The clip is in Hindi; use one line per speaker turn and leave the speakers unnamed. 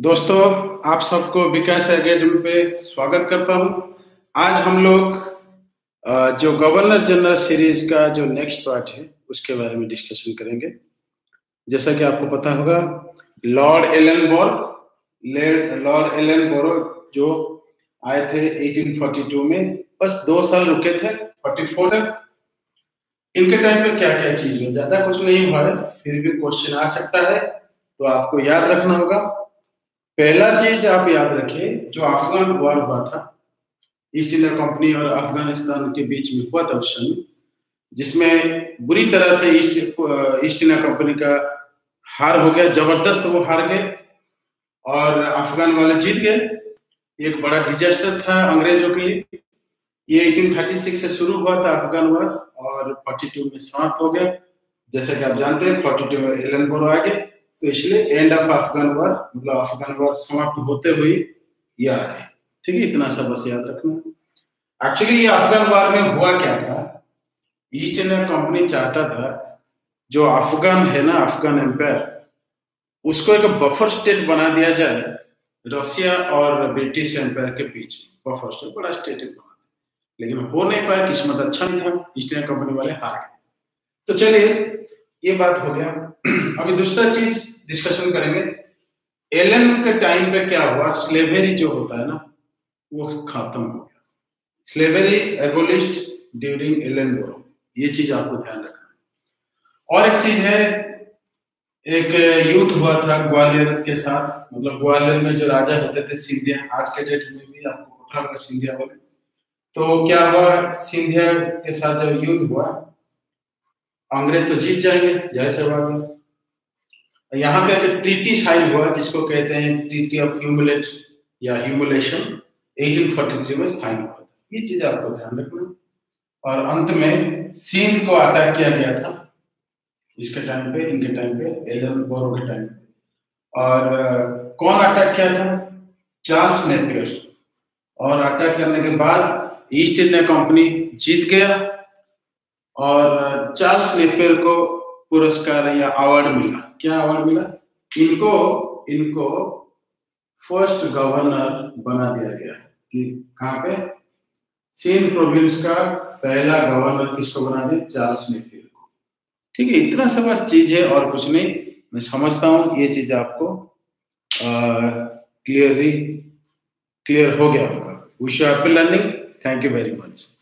दोस्तों, आप सबको विकास एकेडमी पे स्वागत करता हूँ। आज हम लोग जो गवर्नर जनरल सीरीज़ का जो नेक्स्ट पार्ट है, उसके बारे में डिस्कशन करेंगे। जैसा कि आपको पता होगा, Lord Ellenborough Lord Ellenborough जो आए थे 1842 में, बस दो साल रुके थे 44 तक। इनके टाइम पे क्या क्या चीज़ हुआ ज़्यादा कुछ नहीं हुआ है, फिर भी क्वेश्चन आ सकता है तो आपको याद रखना होगा। पहला चीज़ आप याद रखिए, जो अफगान वॉर हुआ था ईस्ट इंडिया कंपनी और अफ़गानिस्तान के बीच में हुआ था उस समय, जिसमें बुरी तरह से ईस्ट ईस्ट इंडिया कंपनी का हार हो गया, ज़बरदस्त वो हार गए, और अफगान वाले जीत गए। एक बड़ा डिजास्टर था अंग्रेज़ों के लिए। ये 1836 से शुरू हुआ था अफगान वॉर और 42 में समाप्त हो गया। जैसा कि आप जानते हैं 42 में एलन बोरो आ गए तो इसलिए एंड ऑफ़ अफगान वॉर मतलब अफगान वॉर समाप्त होते हुए ये आ रहे ठीक है, इतना सा बस याद रखना। एक्चुअली ये अफगान वॉर में हुआ क्या था? ईस्ट इंडिया कंपनी चाहता था, जो अफगान है ना अफगान एम्पायर उसको एक बफर स्टेट बना दिया जाए रशिया और ब्रिटिश एम्पायर के बीच बफर स्टेट बड़ा स्टेट बना लेकिन हो नहीं पाया, किस्मत अच्छा नहीं था ईस्ट इंडिया कंपनी वाले हार गए। तो चलिए ये बात हो गया। अभी दूसरा चीज़ डिस्कशन करेंगे। एलन के टाइम पे क्या हुआ? स्लेवरी जो होता है ना, वो खत्म हो गया। Slavery abolished during Ellenborough ये चीज़ आपको ध्यान रखना और एक चीज़ है, एक युद्ध हुआ था ग्वालियर के साथ। मतलब ग्वालियर में जो राजा होते थे, सिंधिया। आज के डेट में भी आपको सिंधिया बोले। तो क्या हुआ? सिंधिया के साथ जब युद्ध हुआ अंग्रेज़ तो जीत जाएँगे ज़ाहिर सी यहाँ पे एक ट्रीटी साइन हुआ, जिसको कहते हैं ट्रीटी ऑफ़ ह्यूमुलेट या ह्यूमुलेशन 1843 में साइन हुआ था। ये चीज़ आपको ध्यान रखना। और अंत में सिंध को अटैक किया गया था। इसके टाइम पे, इनके टाइम पे एलन बोरो के टाइम पे। और कौन अटैक किया था? चार्ल्स नेपियर और अटैक करने के बाद ईस्ट इंडिया कंपनी जीत गया। और चार्ल्स नेपियर को पुरस्कार या अवार्ड मिला। क्या अवार्ड मिला? इनको इनको फ़र्स्ट गवर्नर बना दिया गया। कि कहाँ पे? सिंध प्रोविंस का पहला गवर्नर किसको बना दिया? चार्ल्स नेपियर को। ठीक है, इतना सा बस चीज़ है और कुछ नहीं। मैं समझता हूँ, ये चीज़ आपको क्लियरली क्लियर हो गया होगा। Wish you happy learning thank you very much